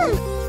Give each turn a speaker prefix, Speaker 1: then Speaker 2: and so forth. Speaker 1: Woo!